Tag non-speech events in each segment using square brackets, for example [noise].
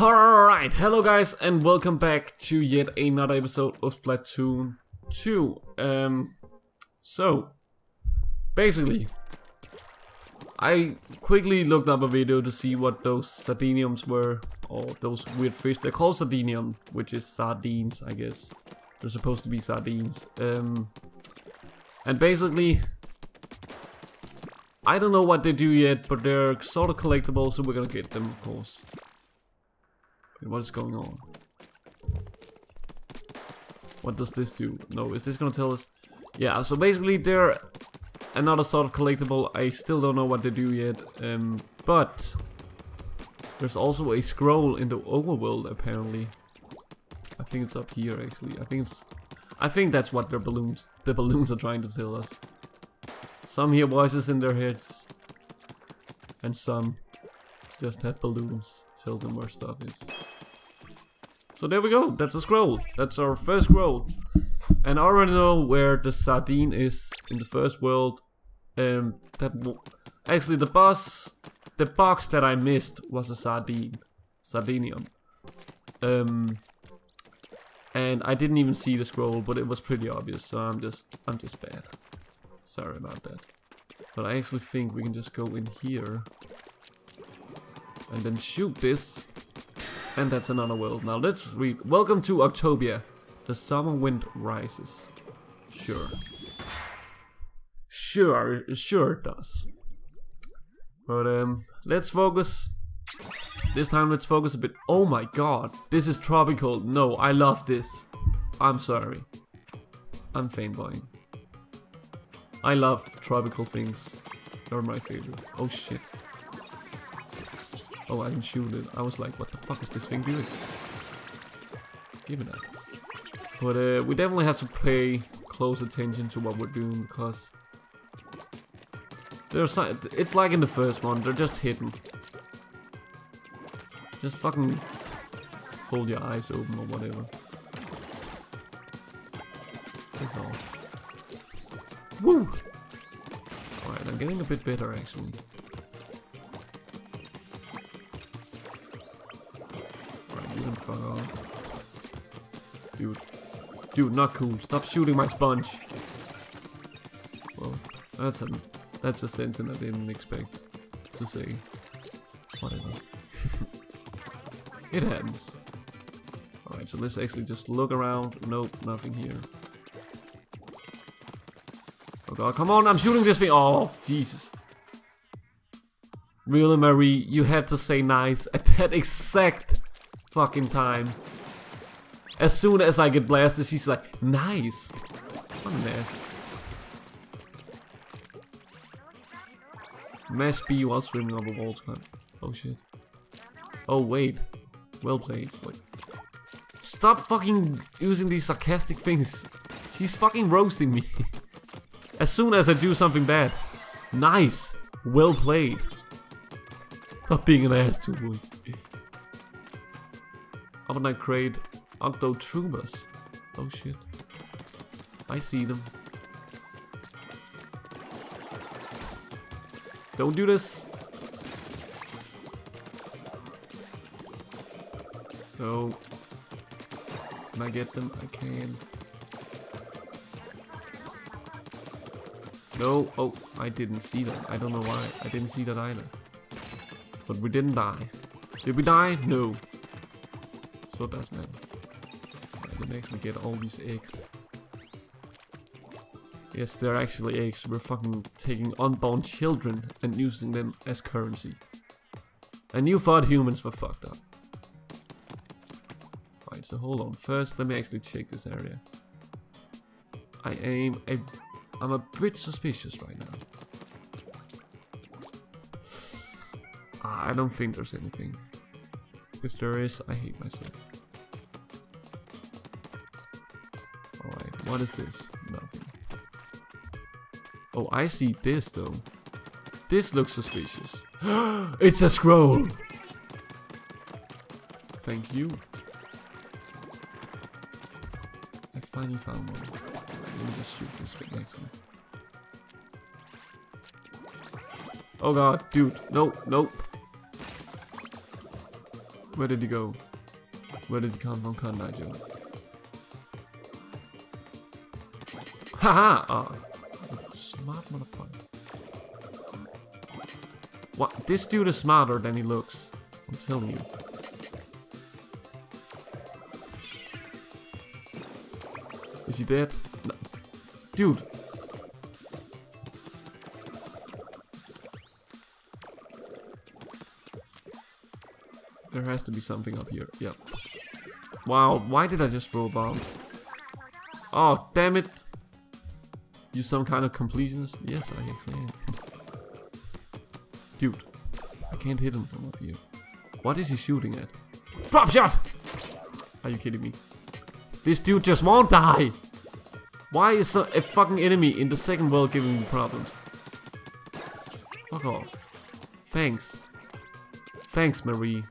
Alright, hello guys and welcome back to yet another episode of Splatoon 2. Um, so, basically, I quickly looked up a video to see what those sardiniums were, or those weird fish. They're called sardinium, which is sardines, I guess. They're supposed to be sardines. Um, and basically, I don't know what they do yet, but they're sort of collectible, so we're gonna get them, of course. What is going on? What does this do? No, is this gonna tell us? Yeah, so basically they're another sort of collectible. I still don't know what they do yet. Um, but there's also a scroll in the overworld apparently. I think it's up here actually. I think it's I think that's what their balloons the balloons are trying to tell us. Some hear voices in their heads. And some just have balloons tell them where stuff is. So there we go, that's a scroll. That's our first scroll. And I already know where the sardine is in the first world. Um, that actually the boss, the box that I missed was a sardine, sardinium. Um, and I didn't even see the scroll, but it was pretty obvious. So I'm just, I'm just bad. Sorry about that. But I actually think we can just go in here and then shoot this. And that's another world. Now let's read. Welcome to Octobia. The summer wind rises. Sure. Sure, sure it does. But um, let's focus. This time let's focus a bit. Oh my god, this is tropical. No, I love this. I'm sorry. I'm fanboying. I love tropical things. They're my favorite. Oh shit. Oh, I can shoot it. I was like, what the fuck is this thing doing? Give me that. But uh, we definitely have to pay close attention to what we're doing because there's it's like in the first one, they're just hidden. Just fucking hold your eyes open or whatever. That's all. Woo! Alright, I'm getting a bit better actually. Fuck off. Dude. Dude, not cool. Stop shooting my sponge. Well, that's a that's a sentence I didn't expect to say. Whatever. [laughs] it happens. Alright, so let's actually just look around. Nope, nothing here. Oh god, come on, I'm shooting this thing. Oh, Jesus. Really, Marie, you had to say nice at that exact fucking time. As soon as I get blasted, she's like, nice. What a mess. Mesh B while swimming on the wall Oh shit. Oh wait. Well played. Wait. Stop fucking using these sarcastic things. She's fucking roasting me. [laughs] as soon as I do something bad. Nice. Well played. Stop being an ass to me. Overnight crate. Octotrubus. Oh shit. I see them. Don't do this. No. Can I get them? I can. No. Oh, I didn't see that. I don't know why. I didn't see that either. But we didn't die. Did we die? No. So does matter. Let me actually get all these eggs. Yes, they're actually eggs. We're fucking taking unborn children and using them as currency. And you thought humans were fucked up. Right, so hold on. First, let me actually check this area. I aim a... I'm a bit suspicious right now. Ah, I don't think there's anything. Is, I hate myself. Alright, what is this? Nothing. Oh, I see this though. This looks suspicious. [gasps] it's a scroll! Thank you. I finally found one. Let me just shoot this thing actually. Oh god, dude. Nope, nope. Where did he go? Where did he come from, Con Nigel? Haha! Ah, you smart motherfucker. What? This dude is smarter than he looks. I'm telling you. Is he dead? No. Dude. Has to be something up here. Yep. Wow, why did I just throw a bomb? Oh, damn it. You some kind of completionist? Yes, I actually am. Dude, I can't hit him from up here. What is he shooting at? Drop shot! Are you kidding me? This dude just won't die! Why is a, a fucking enemy in the second world giving me problems? Fuck off. Thanks. Thanks, Marie.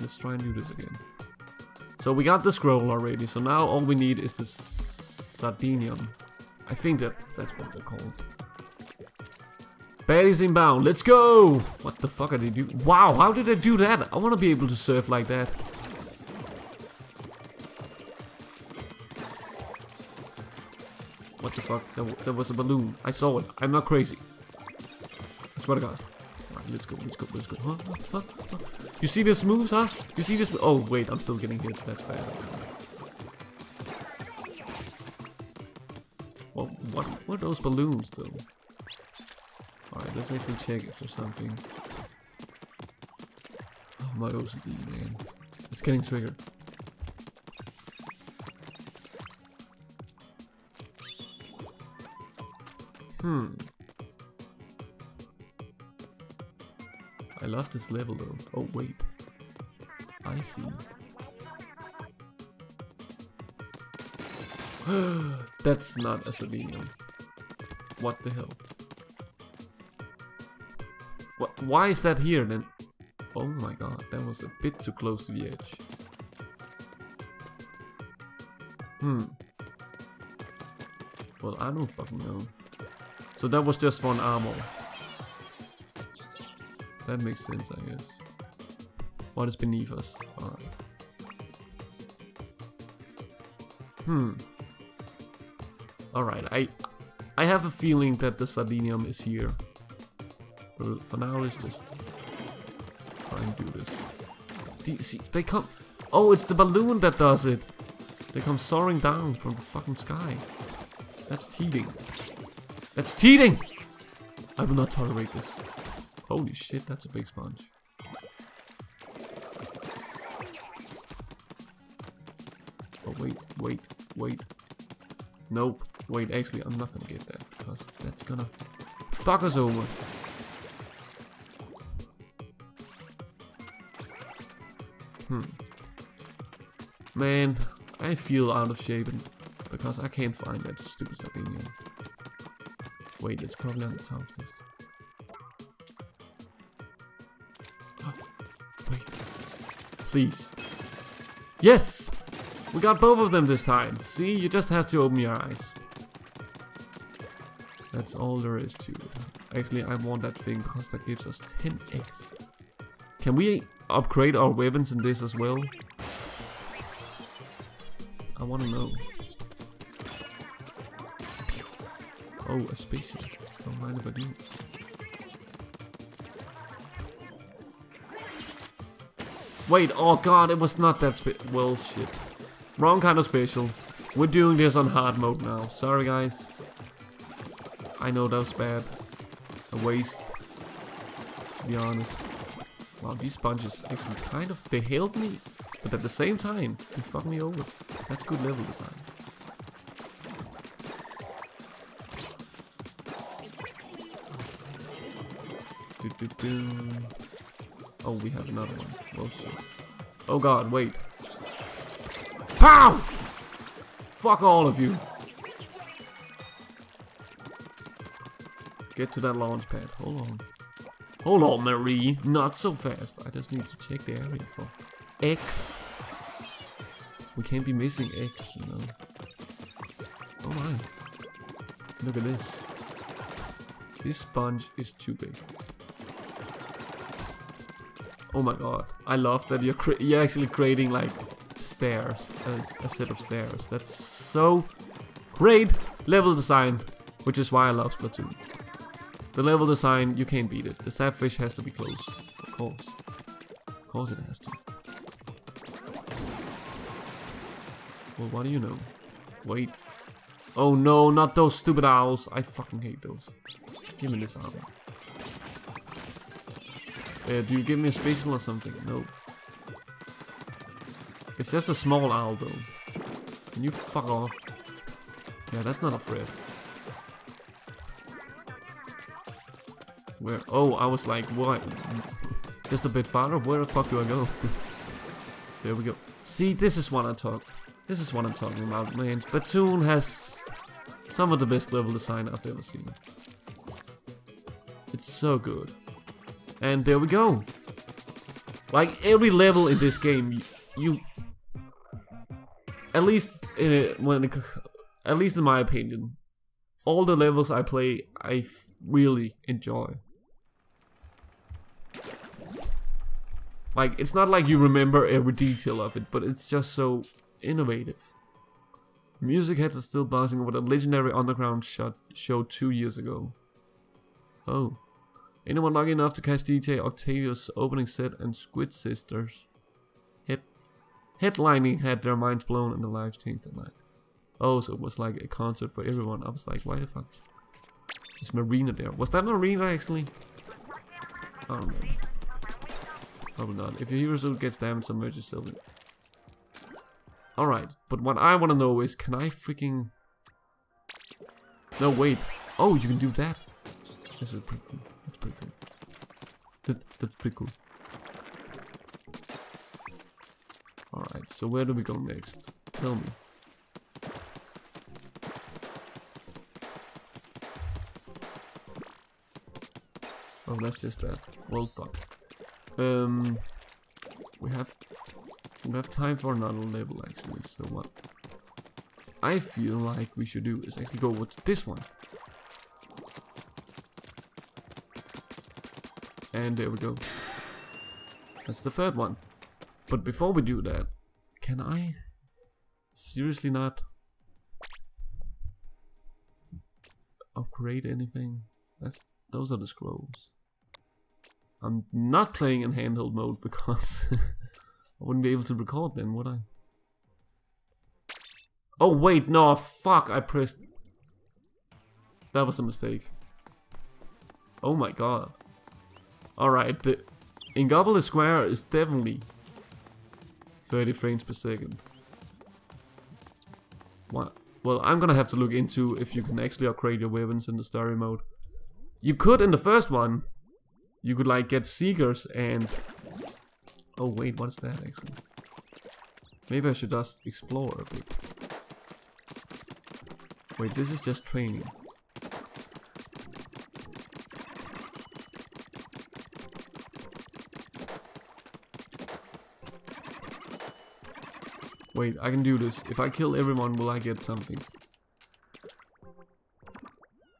Let's try and do this again. So we got the scroll already, so now all we need is the Sardinium. I think that that's what they're called. Baddies inbound, let's go! What the fuck are they doing? Wow, how did they do that? I want to be able to surf like that. What the fuck? There, there was a balloon. I saw it. I'm not crazy. I swear to God. Let's go, let's go, let's go. Huh, huh, huh, You see this moves, huh? You see this? Oh, wait, I'm still getting hit. That's bad. Well, what, what are those balloons, though? Alright, let's actually check if there's something. Oh, my OCD, man. It's getting triggered. Hmm. Love this level though. Oh wait. I see. [gasps] That's not a Selenium. What the hell? What? Why is that here then? Oh my god, that was a bit too close to the edge. Hmm. Well, I don't fucking know. So that was just for an armor. That makes sense, I guess. What is beneath us? Alright. Hmm. Alright, I I have a feeling that the Sardinium is here. But for now, let's just try and do this. See, they come... Oh, it's the balloon that does it! They come soaring down from the fucking sky. That's cheating. That's cheating! I will not tolerate this. Holy shit, that's a big sponge. Oh, wait, wait, wait. Nope. Wait, actually, I'm not gonna get that, because that's gonna fuck us over. Hmm. Man, I feel out of shape because I can't find that stupid Sardinium. Wait, it's probably on the top of this. Please. Yes! We got both of them this time. See, you just have to open your eyes. That's all there is to it. Actually, I want that thing because that gives us 10x. Can we upgrade our weapons in this as well? I want to know. Oh, a spaceship. Don't mind if I do. Wait, oh god, it was not that spe- well, shit. Wrong kind of special. We're doing this on hard mode now. Sorry, guys. I know that was bad. A waste. To be honest. Wow, these sponges actually kind of... They held me, but at the same time, they fucked me over. That's good level design. Do, do, do. Oh, we have another one. Well, shit. Oh god, wait. POW! Fuck all of you. Get to that launch pad. Hold on. Hold on, Marie. Not so fast. I just need to check the area for X. We can't be missing X, you know. Oh my. Look at this. This sponge is too big. Oh my god. I love that you're, you're actually creating like stairs. A, a set of stairs. That's so great level design. Which is why I love Splatoon. The level design, you can't beat it. The sapfish has to be close. Of course. Of course it has to. Well, what do you know? Wait. Oh no, not those stupid owls. I fucking hate those. Give me this owl. Uh, do you give me a special or something? No. It's just a small owl though. Can you fuck off? Yeah, that's not a threat. Where? Oh, I was like, what? Just a bit farther? Where the fuck do I go? [laughs] there we go. See, this is what I talk. This is what I'm talking about, man. Splatoon has some of the best level design I've ever seen. It's so good. And there we go. Like every level in this game, you, at least in it, when it, at least in my opinion, all the levels I play, I really enjoy. Like, it's not like you remember every detail of it, but it's just so innovative. Music heads are still buzzing over the legendary underground shot show two years ago. Oh. Anyone lucky enough to catch DJ Octavius opening set and Squid Sisters? Head headlining had their minds blown and the lives changed that night. Oh, so it was like a concert for everyone. I was like, why the fuck? Is Marina there? Was that Marina actually? I don't know. Probably not. If your hero suit gets damaged, submerge yourself in. Alright, but what I want to know is, can I freaking... No, wait. Oh, you can do that. This is pretty cool. Pretty cool. That, that's pretty cool. Alright, so where do we go next? Tell me. Oh, that's just that. Well, fuck. Um, we have we have time for another level actually. So what I feel like we should do is actually go with this one. And there we go. That's the third one. But before we do that, can I seriously not upgrade anything? That's those are the scrolls. I'm not playing in handheld mode because [laughs] I wouldn't be able to record then, would I? Oh wait, no, fuck, I pressed... That was a mistake. Oh my god. Alright, the Inkopolis Square is definitely 30 frames per second. What? Well, I'm gonna have to look into if you can actually upgrade your weapons in the story mode. You could in the first one, you could like get seekers and oh wait what is that actually maybe I should just explore a bit wait this is just training Wait, I can do this. If I kill everyone, will I get something?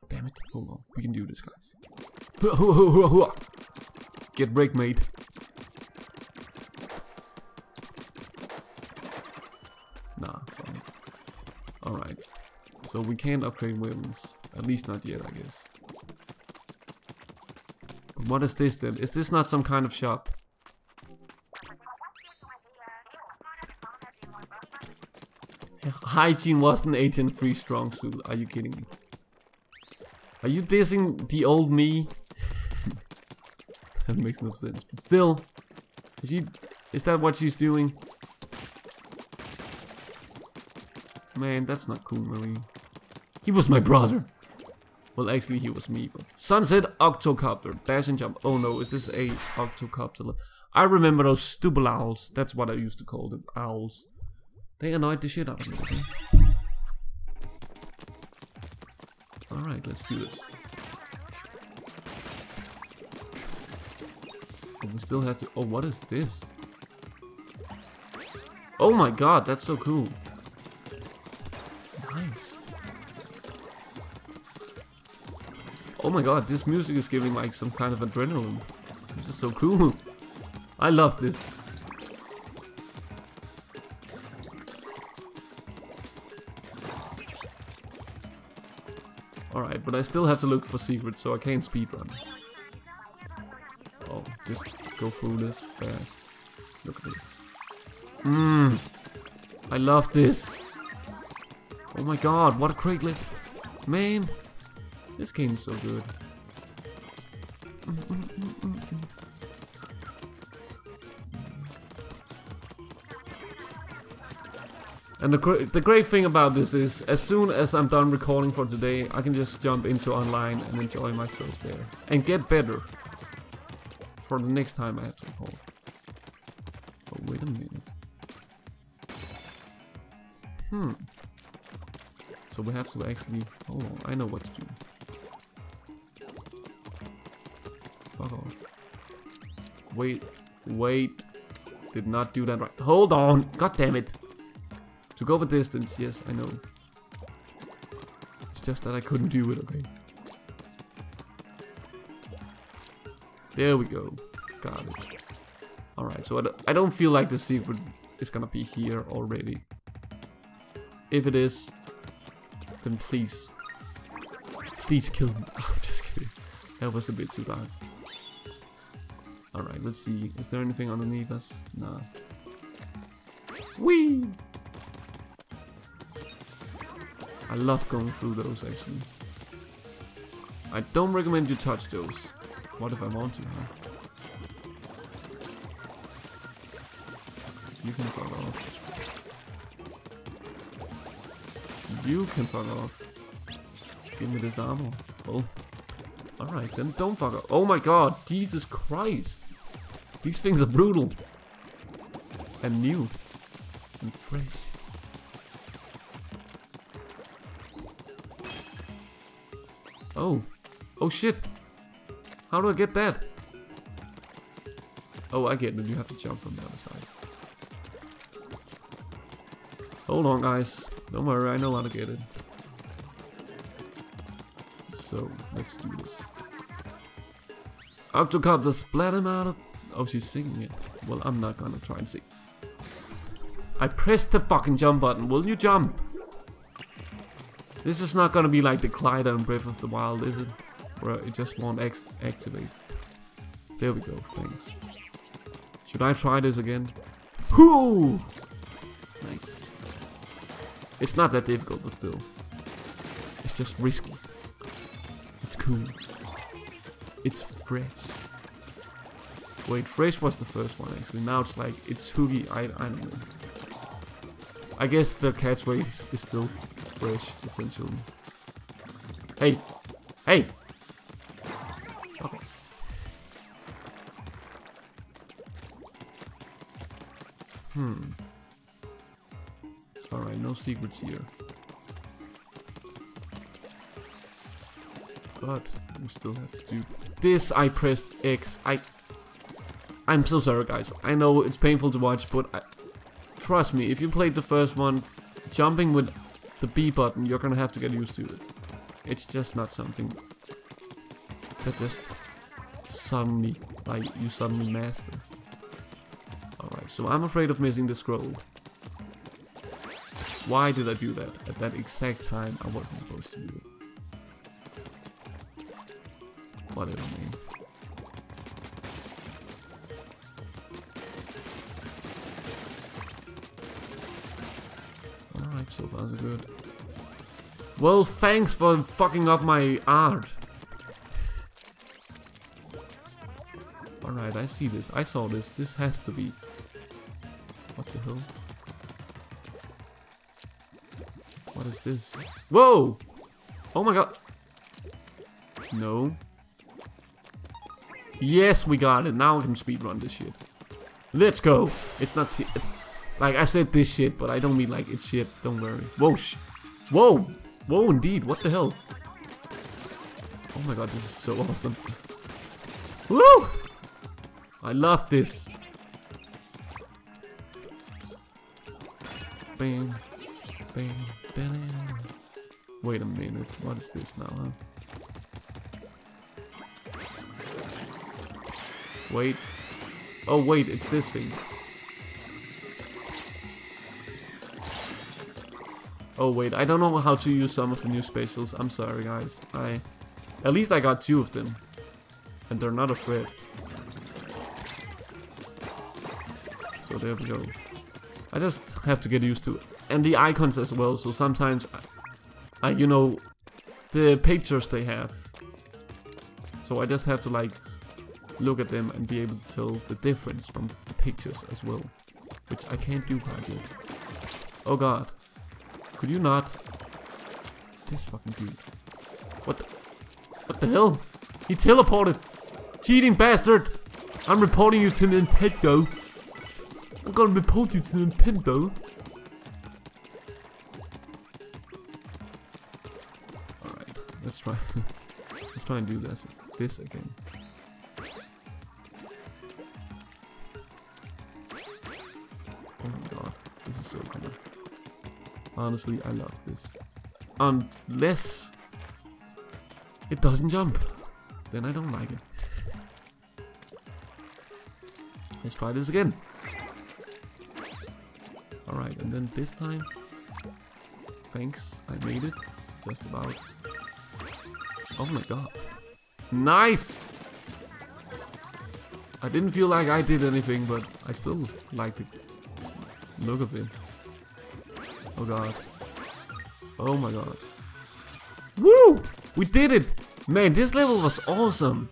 Damn it. Oh, Hold on. We can do this, guys. [laughs] Get break, mate. Nah, fine. Alright. So we can't upgrade weapons. At least not yet, I guess. What is this then? Is this not some kind of shop? Hygiene wasn't Agent 3 strong suit. Are you kidding me? Are you dissing the old me? [laughs] that makes no sense. But still, is she? Is that what she's doing? Man, that's not cool, Marine. He was my brother. Well, actually, he was me. But Sunset Octocopter, dash and jump. Oh no, is this a Octocopter? I remember those stupid owls. That's what I used to call them, owls. They annoyed the shit out of me. Alright, let's do this. Oh, we still have to... Oh, what is this? Oh my god, that's so cool. Nice. Oh my god, this music is giving like some kind of adrenaline. This is so cool. [laughs] I love this. Alright, but I still have to look for secrets, so I can't speedrun. Oh, just go through this fast. Look at this. Mmm. I love this. Oh my god, what a great lip. Man, this game's so good. And the, the great thing about this is, as soon as I'm done recording for today, I can just jump into online and enjoy myself there. And get better. For the next time I have to record. Oh, wait a minute. Hmm. So we have to actually... Oh, I know what to do. Fuck off. Wait, wait. Did not do that right. Hold on! God damn it! To go the distance, yes, I know. It's just that I couldn't do it, okay? There we go. Got it. Alright, so I don't feel like the secret is gonna be here already. If it is, then please, please kill me. [laughs] I'm just kidding. That was a bit too dark. Alright, let's see. Is there anything underneath us? Nah. Whee! I love going through those actually. I don't recommend you touch those. What if I want to, huh? You can fuck off. You can fuck off. Give me this ammo. Oh. Alright, then don't fuck off. Oh my god, Jesus Christ. These things are brutal. And new. And fresh. Oh. Oh shit. How do I get that? Oh, I get it. You have to jump from the other side. Hold on, guys. Don't worry, I know how to get it. So, let's do this. Octocop the splatter matter. Oh, she's singing it. Well, I'm not gonna try and sing. I pressed the fucking jump button. Will you jump? This is not gonna be like the Clyde and Breath of the Wild, is it? Where it just won't activate. There we go, thanks. Should I try this again? Whoo! Nice. It's not that difficult, but still. It's just risky. It's cool. It's fresh. Wait, fresh was the first one actually. Now it's like, it's hoogie, I, I don't know. I guess the catchphrase is still fresh, essentially. Hey! Hey! Okay. Hmm. Alright, no secrets here. But we still have to do this. I pressed X. I. I'm so sorry, guys. I know it's painful to watch, but I, trust me, if you played the first one, jumping with the B button, you're gonna have to get used to it. It's just not something that just suddenly, like, you suddenly master. Alright, so I'm afraid of missing the scroll. Why did I do that? At that exact time, I wasn't supposed to do it. Whatever, Alright, so far good. Well, thanks for fucking up my art. Alright, I see this. I saw this. This has to be... What the hell? What is this? Whoa! Oh my god! No. Yes, we got it. Now we can speedrun this shit. Let's go! It's not. Like, I said this shit, but I don't mean like it's shit. Don't worry. Whoa, sh Whoa! Whoa, indeed. What the hell? Oh my god, this is so awesome. Woo! I love this. Bam. Bam. Bam. Wait a minute. What is this now, huh? Wait. Oh wait, it's this thing. Oh wait, I don't know how to use some of the new specials. I'm sorry guys. I at least I got two of them. And they're not afraid. So there we go. I just have to get used to it. And the icons as well, so sometimes I, you know, the pictures they have. So I just have to like look at them and be able to tell the difference from the pictures as well. Which I can't do quite yet. Oh god. Could you not? This fucking dude. What the? What the hell? He teleported! Cheating bastard! I'm reporting you to Nintendo! I'm gonna report you to Nintendo! Alright, let's try [laughs] let's try and do this this again. Honestly, I love this. Unless it doesn't jump, then I don't like it. Let's try this again. Alright, and then this time, thanks, I made it, just about. Oh my god. Nice! I didn't feel like I did anything, but I still like the look of it. Oh god. Oh my god. Woo! We did it! Man, this level was awesome!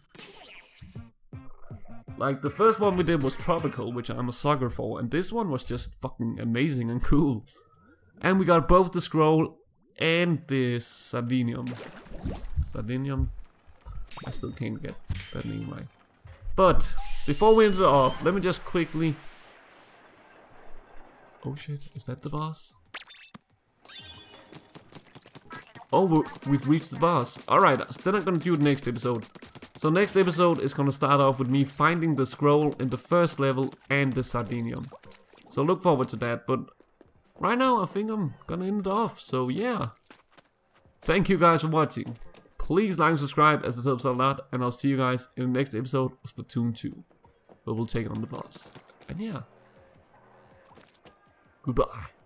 Like, the first one we did was Tropical, which I'm a sucker for, and this one was just fucking amazing and cool. And we got both the scroll and the Sardinium. Sardinium? I still can't get that name right. But, before we end it off, let me just quickly... Oh shit, is that the boss? Oh, we've reached the boss. Alright, then I'm gonna do it next episode. So next episode is gonna start off with me finding the scroll in the first level and the Sardinium. So look forward to that, but right now I think I'm gonna end it off, so yeah. Thank you guys for watching. Please like and subscribe as it helps a lot, and I'll see you guys in the next episode of Splatoon 2, where we'll take on the boss. And yeah. Goodbye.